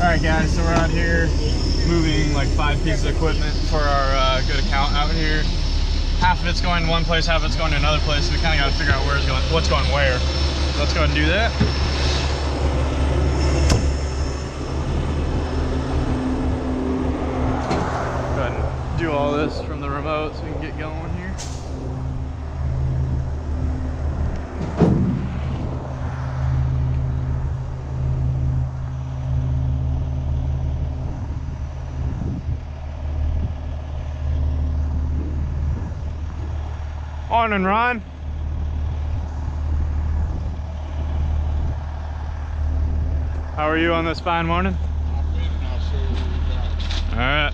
All right, guys, so we're out here moving like five pieces of equipment for our uh, good account out here. Half of it's going to one place, half of it's going to another place. So we kind of got to figure out where's going, what's going where. Let's go ahead and do that. Go ahead and do all this from the remote so we can get going here. Morning, Ron. How are you on this fine morning? All right.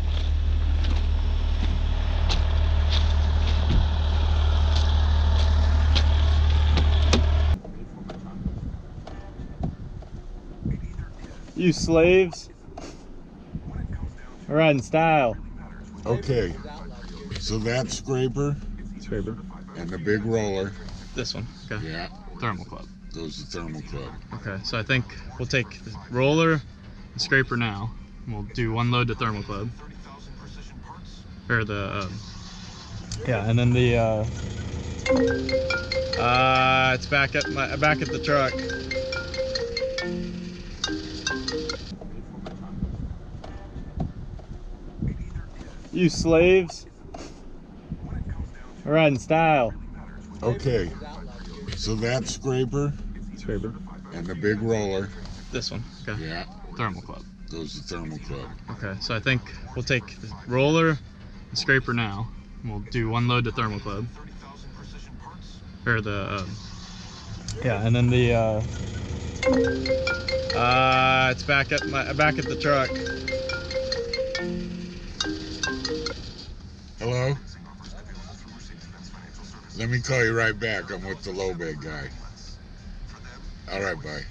You slaves. All right, in style. Okay, so that scraper Scraper. And the big roller, This one. Okay. yeah, Thermal club. goes to Thermal Club. Okay, so I think we'll take the roller and scraper now. We'll do one load to thermal club. Or the, um, yeah, and then the, uh, uh, it's back at my, back at the truck. You slaves. All right, in style. Okay, so that scraper Scraper. and the big roller, This one. Okay. yeah, Thermal club. goes to Thermal Club. Okay, so I think we'll take the roller and scraper now. We'll do one load to thermal club. Or the, um, yeah, and then the, uh, uh, it's back at my, back at the truck. Let me call you right back. I'm with the low bed guy. All right, bye.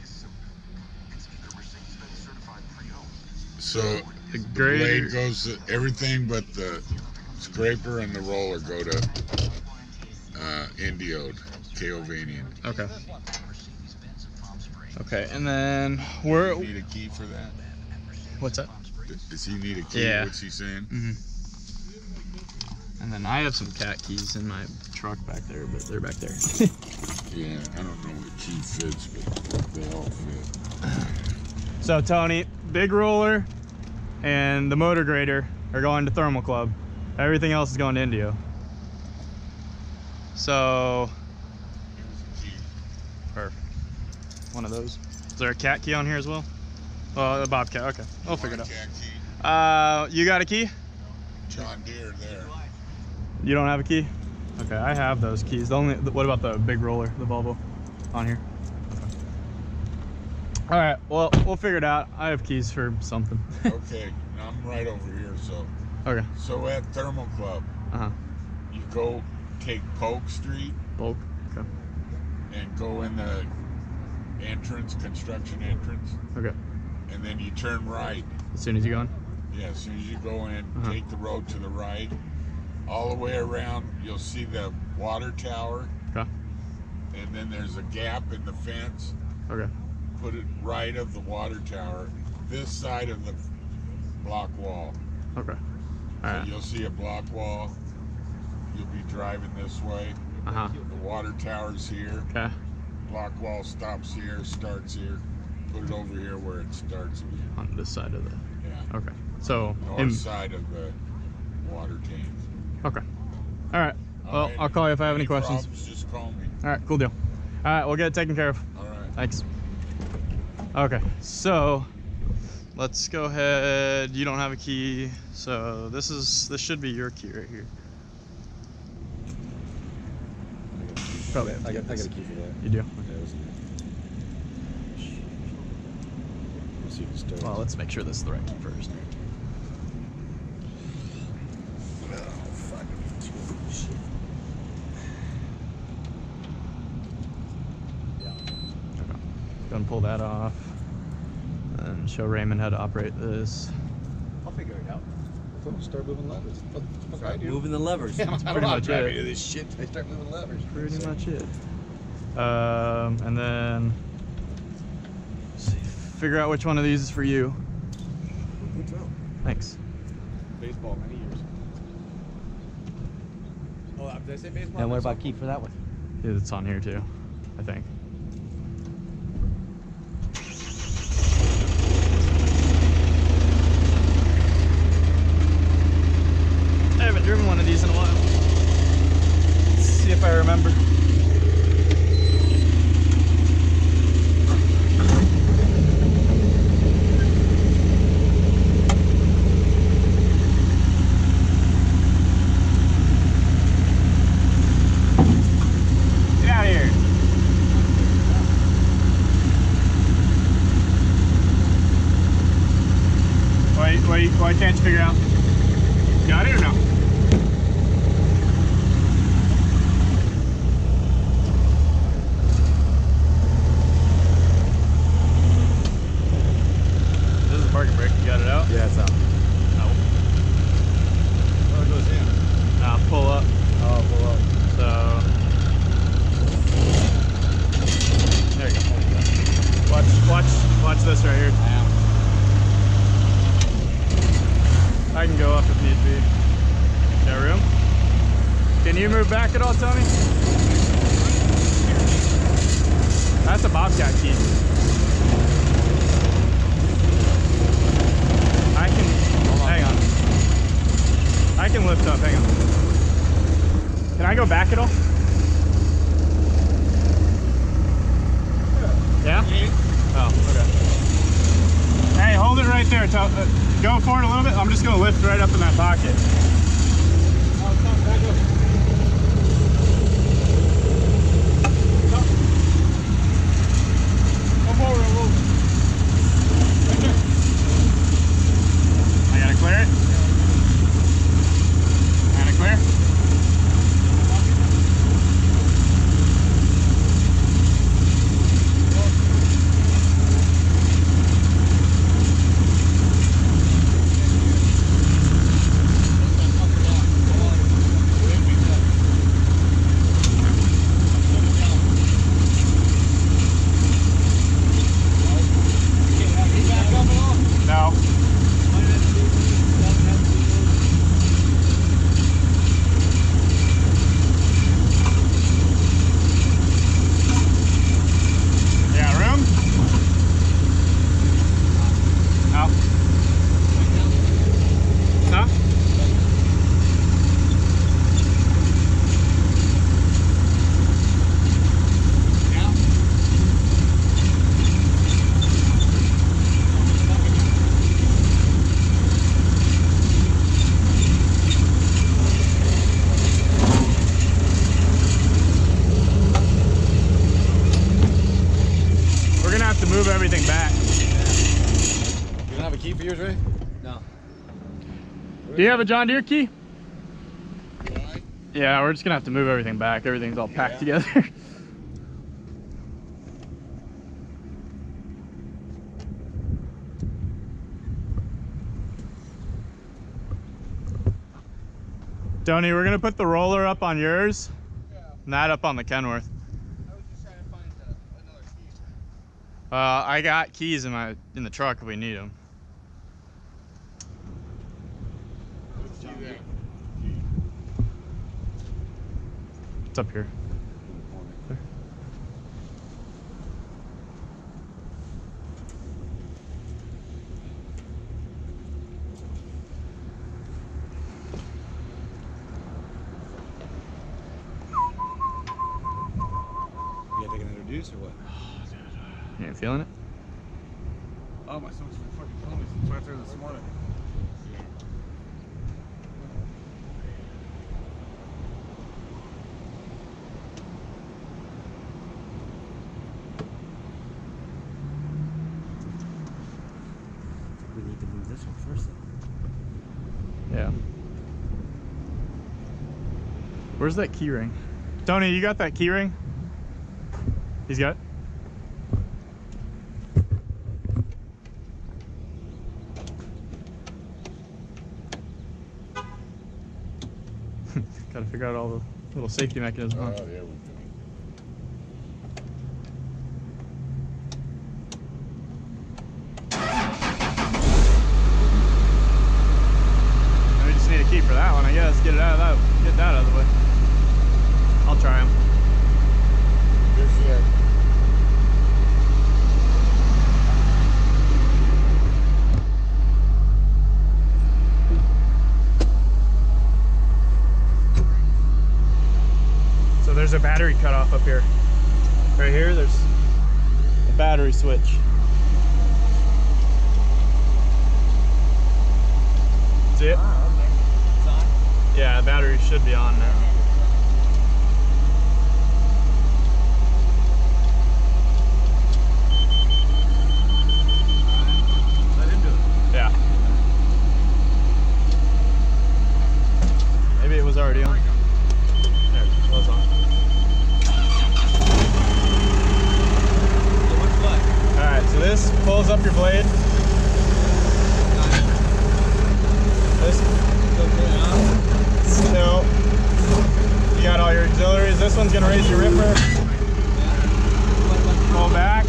So The blade goes to everything but the scraper and the roller go to uh, Indio. Okay. Okay, and then we're, Need a key for that? what's that? Does he need a key? Yeah. What's he saying? hmm And then I have some cat keys in my truck back there, but they're back there. Yeah, I don't know what key fits, but they all fit. So Tony, big roller and the motor grader are going to Thermal Club. Everything else is going to Indio. So, Here's the key. perfect. One of those. Is there a cat key on here as well? Oh, the Bobcat. Okay, we'll figure it out. Cat key. Uh, you got a key? John Deere there. You don't have a key? Okay, I have those keys. The only. What about the big roller, the Volvo, on here? All right. Well, we'll figure it out. I have keys for something. Okay, I'm right over here. So, okay. so at Thermal Club, Uh huh. you go take Polk Street Bulk. Okay. and go in the entrance, construction entrance, Okay. and then you turn right. As soon as you go in. Yeah, as soon as you go in, Uh-huh. take the road to the right. All the way around, you'll see the water tower, Okay. and then there's a gap in the fence. Okay. Put it right of the water tower, this side of the block wall. Okay. All So right. you'll see a block wall. You'll be driving this way. Uh huh. The water tower's here. Okay. Block wall stops here, starts here. Put it over here where it starts again. On this side of the. Yeah. Okay. So. North In, side of the water tank. Okay. All right. Well, All right. I'll call you if I have any questions. Problems, just call me. All right. Cool deal. All right. We'll get it taken care of. All right. Thanks. Okay. So. Let's go ahead. You don't have a key, so this is this should be your key right here. Probably. I got, I got a key for that. You do. Yeah, it was- Let's see if it starts. Well, let's make sure this is the right key first. and pull that off and show Raymond how to operate this. I'll figure it out. Start moving levers. Oh, That's start moving the levers. Yeah, That's pretty much it. This shit. I start moving levers. Pretty much it. Um, and then see, figure out which one of these is for you. Thanks. Baseball, many years. Oh, did I say baseball? And what about key for that one? Yeah, it's on here too. Do you have a John Deere key? Yeah, we're just gonna have to move everything back. Everything's all packed yeah. together. Tony, we're gonna put the roller up on yours, yeah. not up on the Kenworth. I the, uh, I got keys in my in the truck if we need them. It's up here. You gotta or what? You feeling it? Where's that key ring? Tony, you got that key ring? He's got it? Gotta figure out all the little safety mechanisms. Oh, yeah, So there's a battery cutoff up here. Right here, there's a battery switch. See it? Ah, okay. Yeah, the battery should be on now. Let him do it. Yeah. Maybe it was already on. There, it was on. So what's what? Alright, so this pulls up your blade. This, no. You got all your auxiliaries. This one's gonna raise your ripper. Pull back,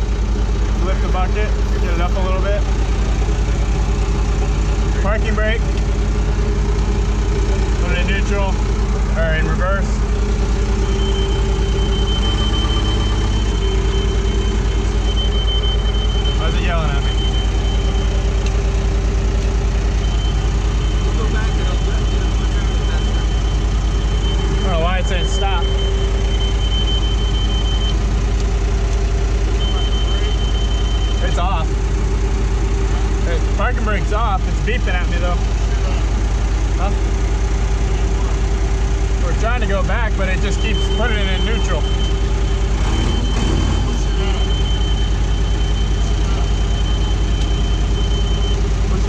lift the bucket, get it up a little bit. Parking brake. Put it in neutral, or in reverse. Why is it yelling at me? Go back and I'll let you know what time is that I don't know why it's saying stop. It's off. Hey, parking brake's off. It's beeping at me though. Huh? We're trying to go back, but it just keeps putting it in neutral.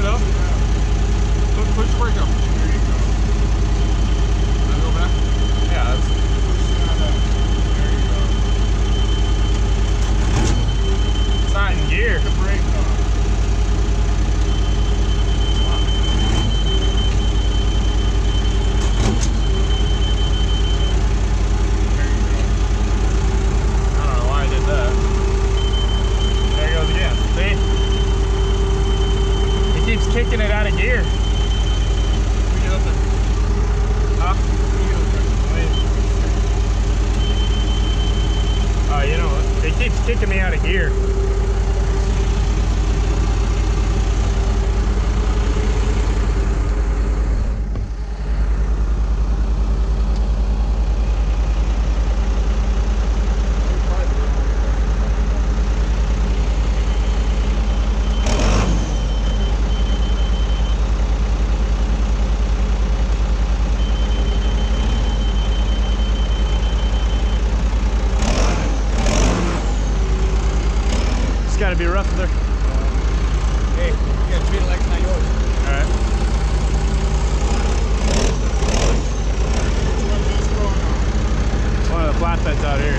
Up. Push, push the brake up. There you go. Now go back. Yeah, that's, There you go. it's not in gear. The brake on. There you go. I don't know why I did that. There it goes again. See? He keeps kicking it out of gear. Oh, you know, it keeps kicking me out of gear. It's got to be rough there. Hey, you gotta treat it like it's not yours. All right. Flatbeds out here.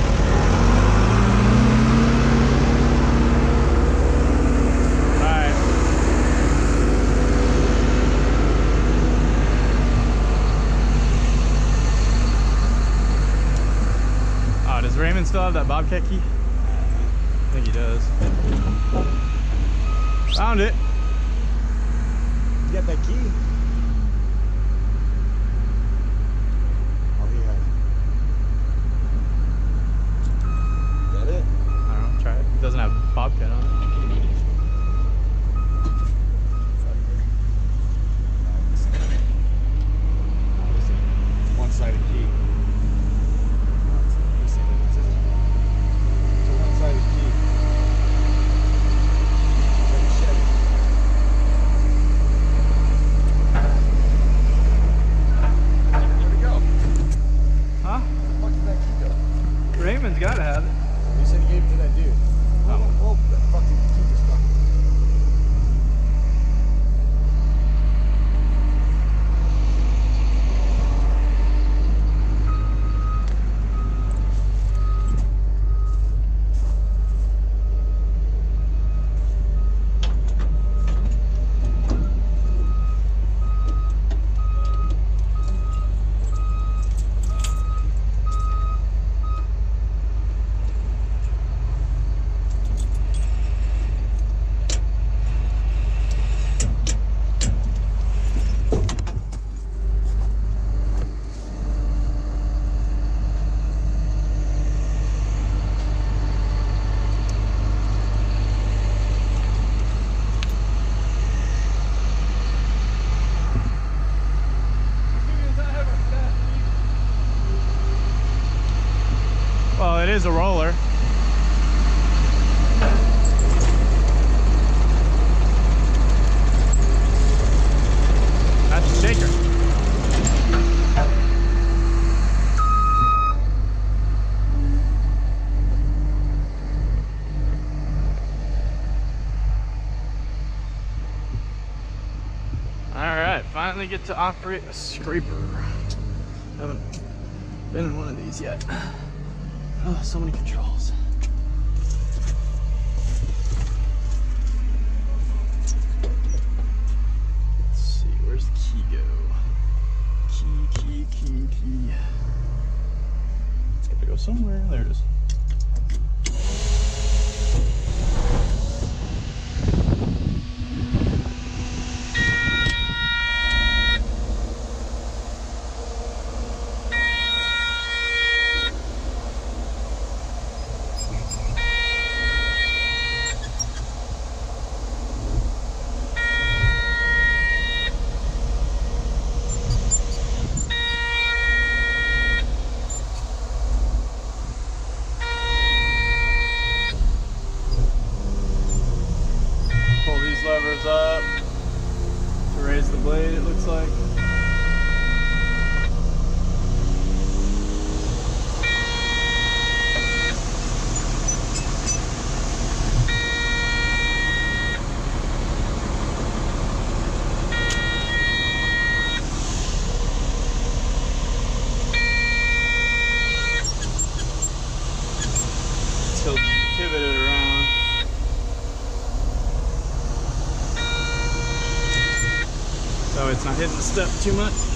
Ah, does Raymond still have that Bobcat key? I think he does. Found it. Is a roller. That's a shaker. All right, finally get to operate a scraper. Haven't been in one of these yet. Oh, so many controls. Let's see, where's the key go? Key, key, key, key. It's gotta go somewhere. There it is. Pull these levers up to raise the blade, it looks like. Tilt, pivot it around. Hitting the step too much.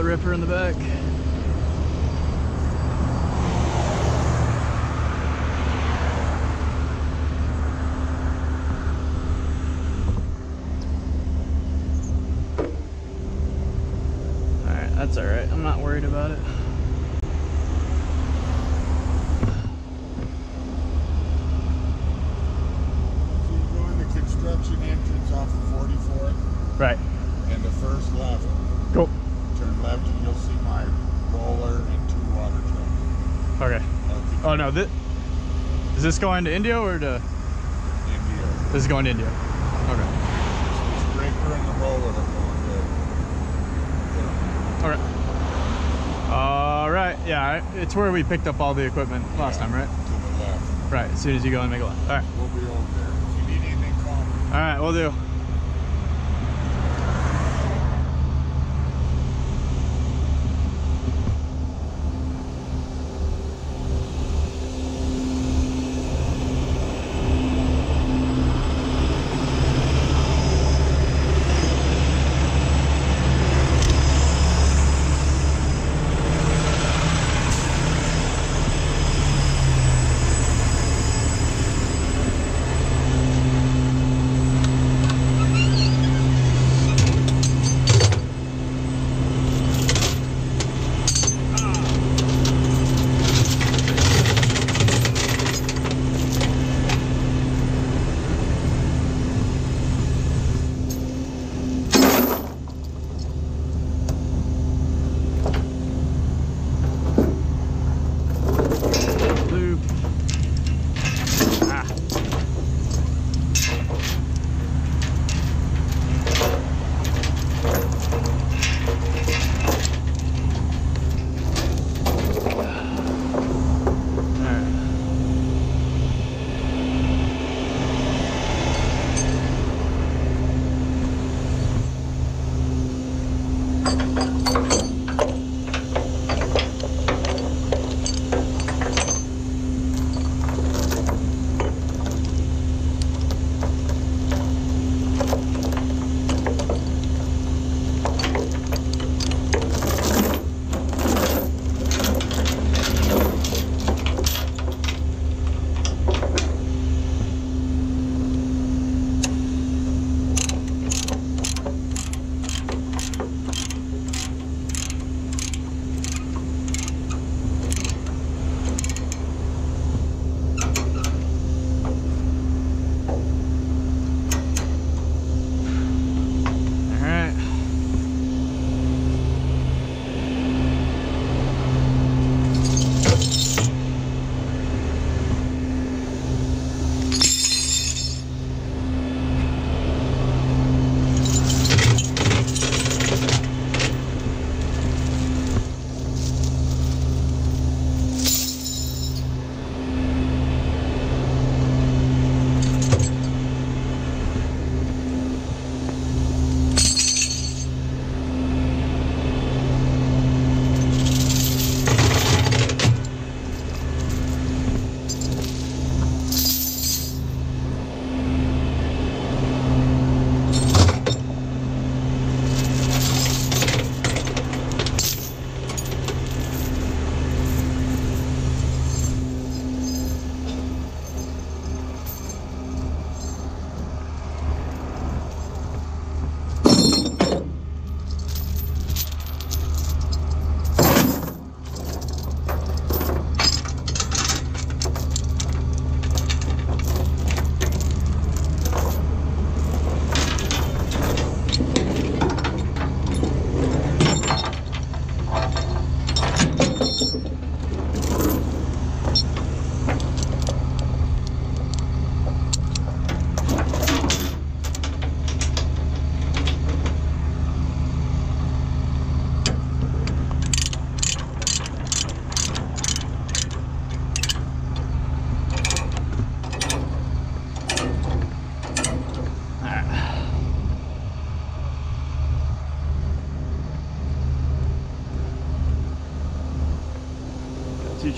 The ripper in the back. Alright, that's alright. I'm not worried about it. So you go in the construction entrance off of 44th Right. and the first left, Cool. turn left and you'll see my roller and two water trucks. Okay. Out Oh no, this is this going to Indio or to Indio. this is going to Indio? Okay. The scraper and the roller are going to. Okay. All right. Yeah, it's where we picked up all the equipment last time, right? To the left. Right. As soon as you go and make a left. All right. We'll be over there. If you need anything, call me. All right. We'll do.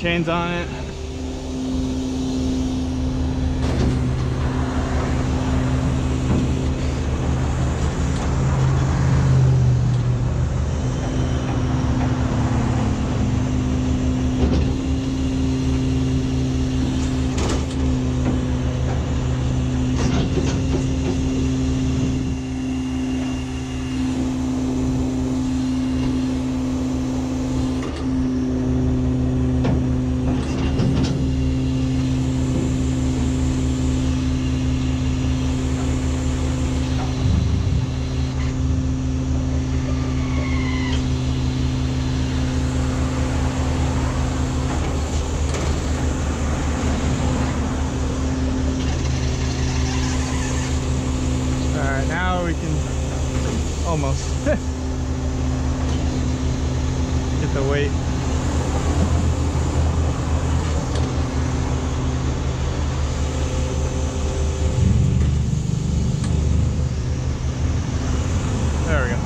Chains on it. All right, now we can almost get the weight. There we go.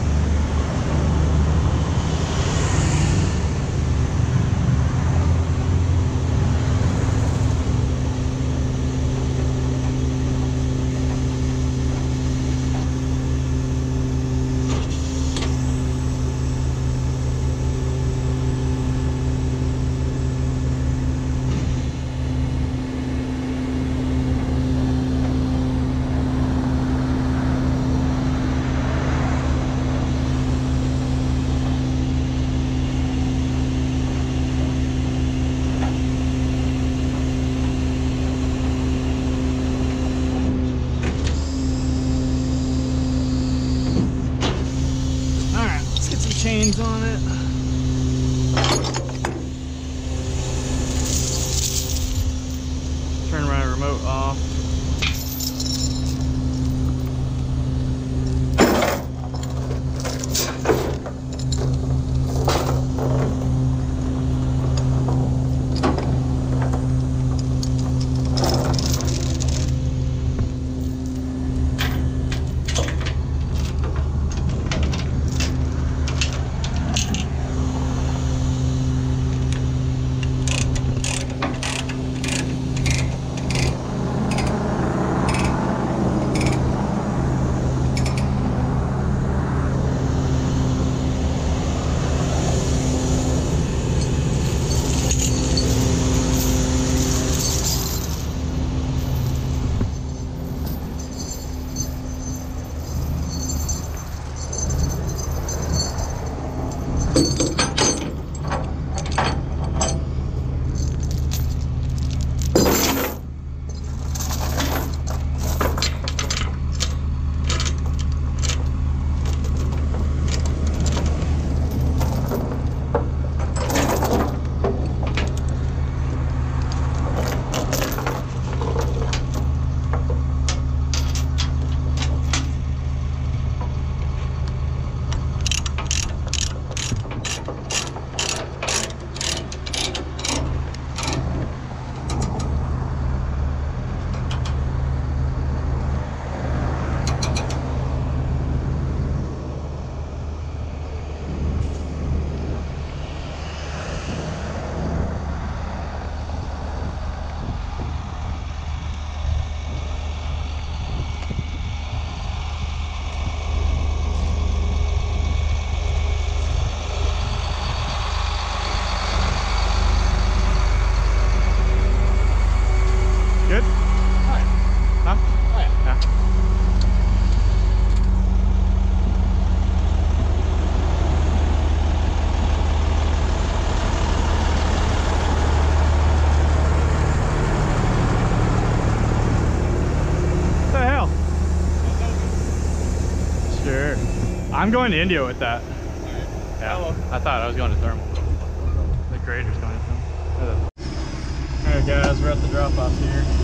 All right, let's on it. Turn my remote off. I'm going to Indio with that. Yeah. I thought I was going to thermal. The grader's going to thermal. Alright guys, we're at the drop off here.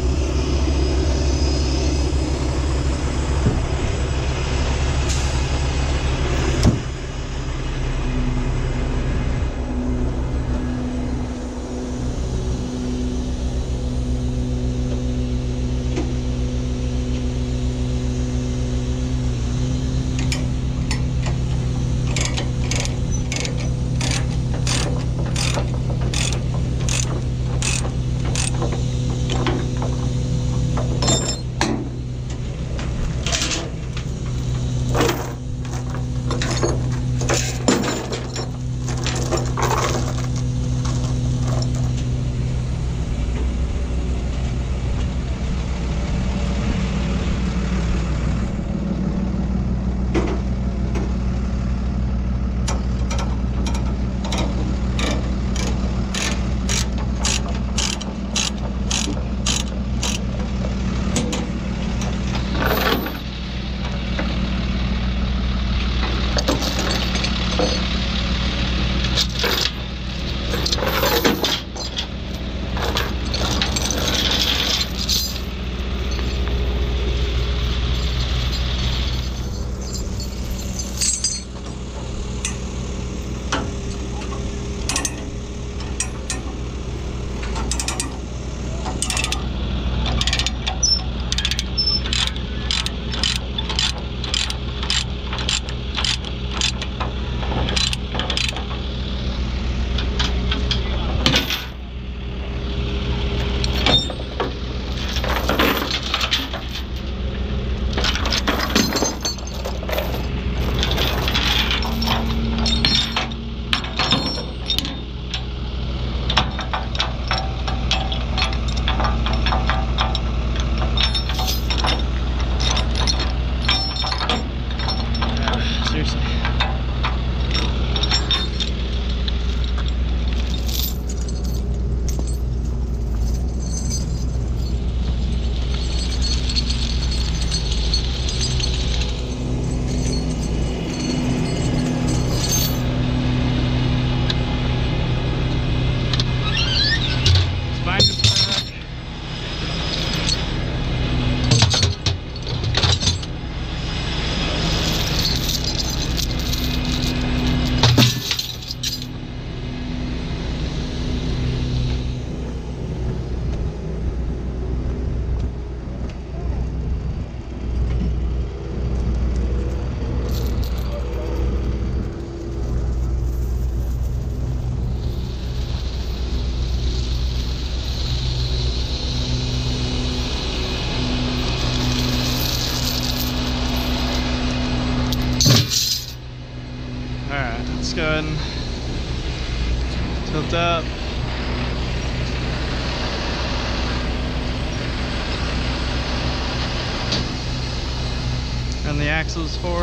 was for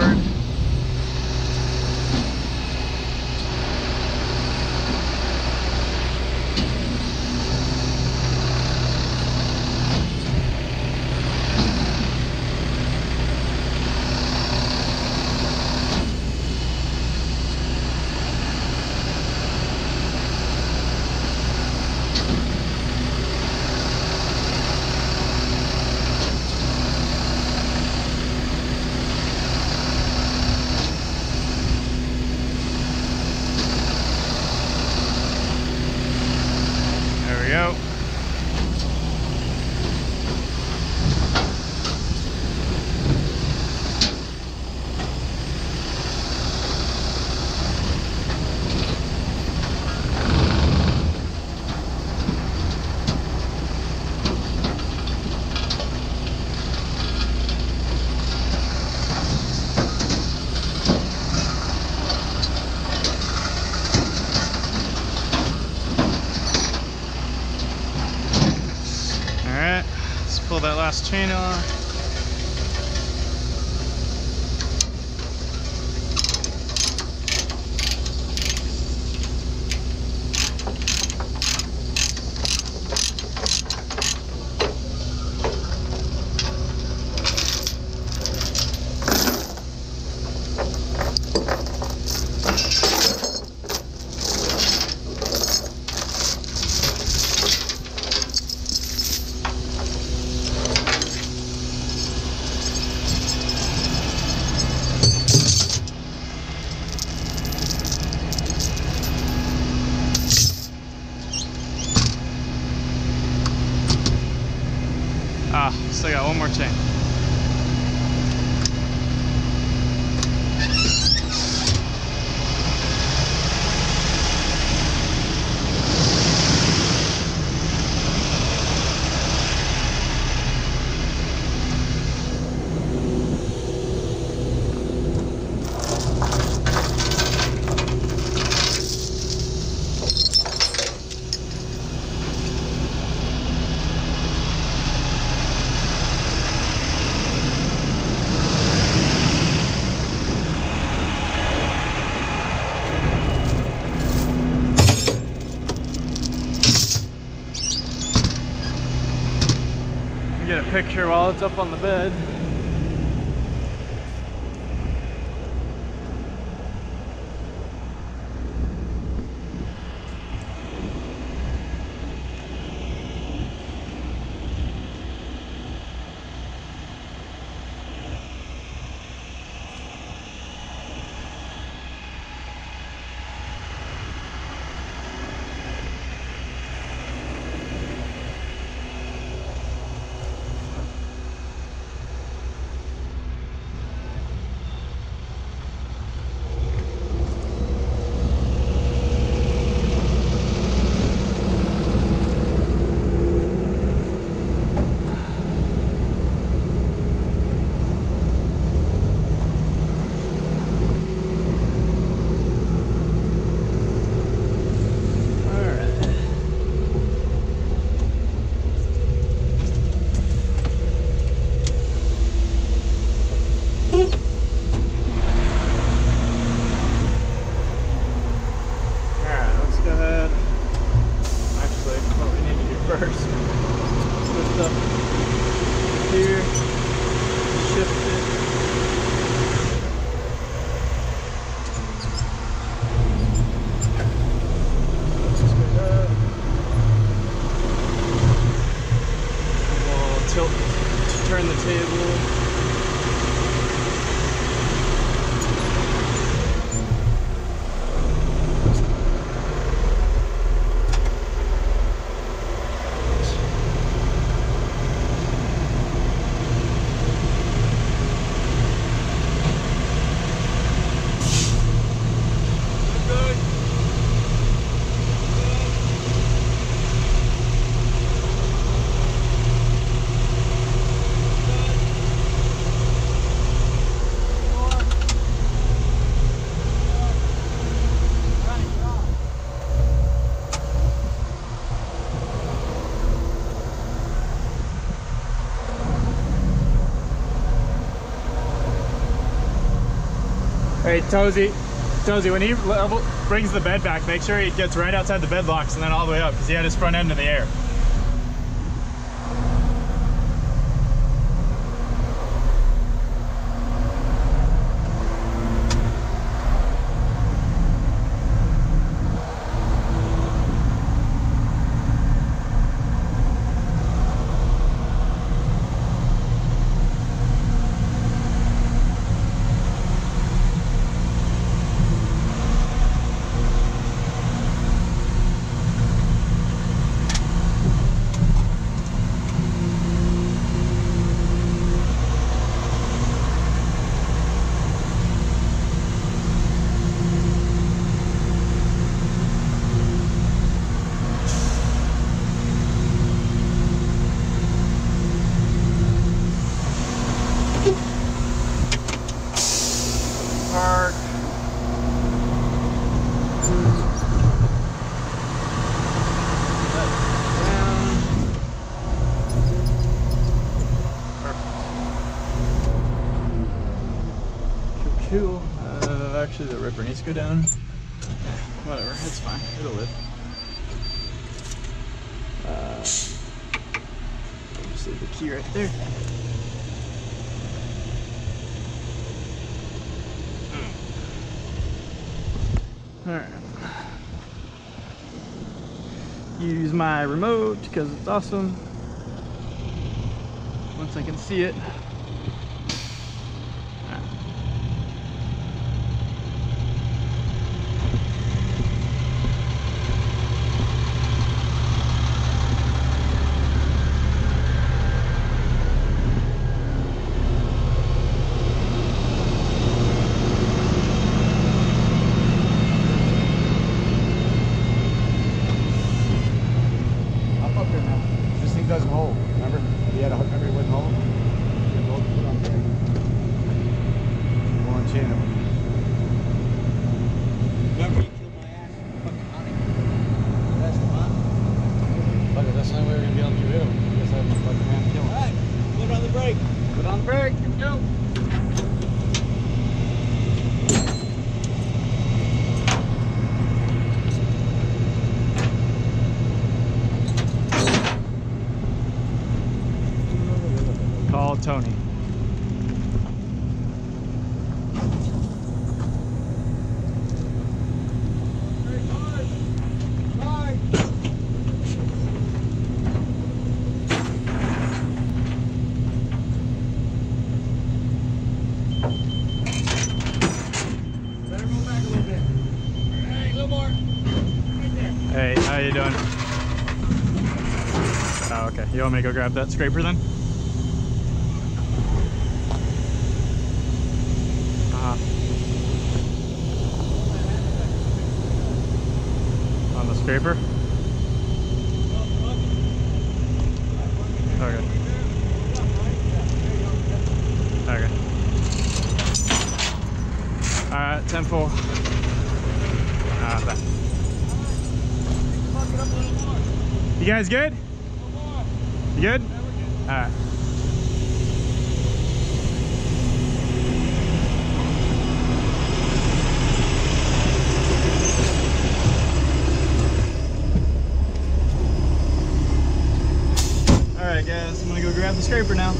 China, picture while it's up on the bed. Hey, Tozy. Tozy, when he brings the bed back, make sure he gets right outside the bed locks and then all the way up because he had his front end in the air. Park. Cool, cool. Uh, the needs to go down. Whatever, it's fine. It'll live. Uh, just leave the key right there. Alright. Use my remote because it's awesome. Once I can see it. Alright. Up up there now. This thing doesn't hold. Remember? He had a hook under it wouldn't hold. You both put on there. Go on chain him. Remember you killed my ass? Fucking honey. That's the one. Fuck it, that's the only way we're gonna be able to get rid of him. I guess I have my fucking man kill him. Alright, put on the brake. Put on the brake. Here we go. Call Tony. Better move back a little bit. Alright, a little more. Right there. Hey, how you doing? Oh, okay. You want me to go grab that scraper then? Uh-huh. On the scraper? Alright, 10 4. Ah. You guys good? You good? Alright. The scraper now.